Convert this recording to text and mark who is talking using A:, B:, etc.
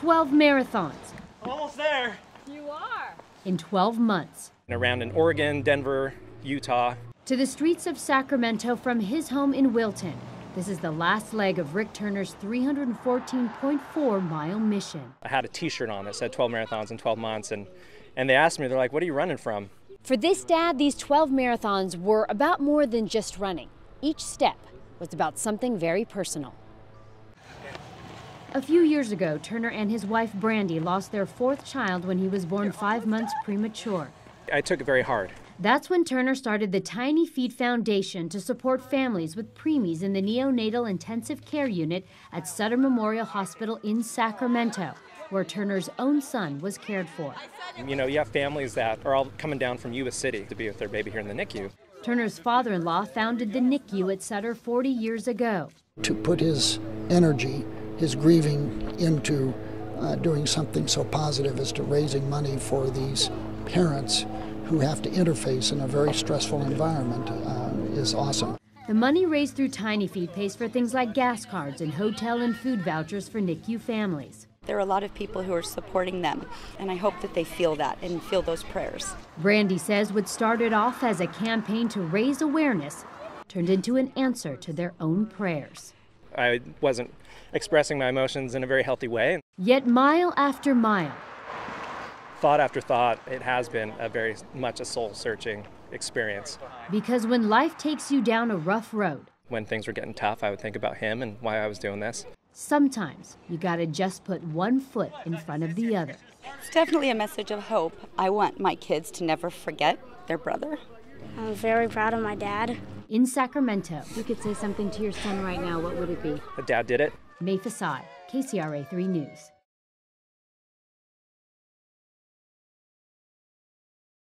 A: 12 marathons I'm
B: Almost there.
C: You are.
A: in 12 months.
B: Around in Oregon, Denver, Utah.
A: To the streets of Sacramento from his home in Wilton. This is the last leg of Rick Turner's 314.4 mile mission.
B: I had a T-shirt on that said 12 marathons in 12 months, and and they asked me, they're like, "What are you running from?"
A: For this dad, these 12 marathons were about more than just running. Each step was about something very personal. A few years ago, Turner and his wife Brandy lost their fourth child when he was born five months premature.
B: I took it very hard.
A: That's when Turner started the Tiny Feet Foundation to support families with preemies in the neonatal intensive care unit at Sutter Memorial Hospital in Sacramento, where Turner's own son was cared for.
B: You know, you have families that are all coming down from Yuba City to be with their baby here in the NICU.
A: Turner's father in law founded the NICU at Sutter 40 years ago.
D: to put his energy, his grieving into uh, doing something so positive as to raising money for these parents who have to interface in a very stressful environment uh, is awesome.
A: The money raised through Tiny Feet pays for things like gas cards and hotel and food vouchers for NICU families.
E: There are a lot of people who are supporting them, and I hope that they feel that and feel those prayers.
A: Brandy says what started off as a campaign to raise awareness turned into an answer to their own prayers.
B: I wasn't expressing my emotions in a very healthy way.
A: Yet, mile after mile,
B: Thought after thought, it has been a very much a soul-searching experience.
A: because when life takes you down a rough road,
B: When things were getting tough, I would think about him and why I was doing this.
A: sometimes you gotta just put one foot in front of the other.
E: It's definitely a message of hope. I want my kids to never forget their brother.
F: I'm very proud of my dad.
A: In Sacramento,
G: If you could say something to your son right now, what would it be?
B: But Dad did it.
A: May Fasad, KCRA 3 News.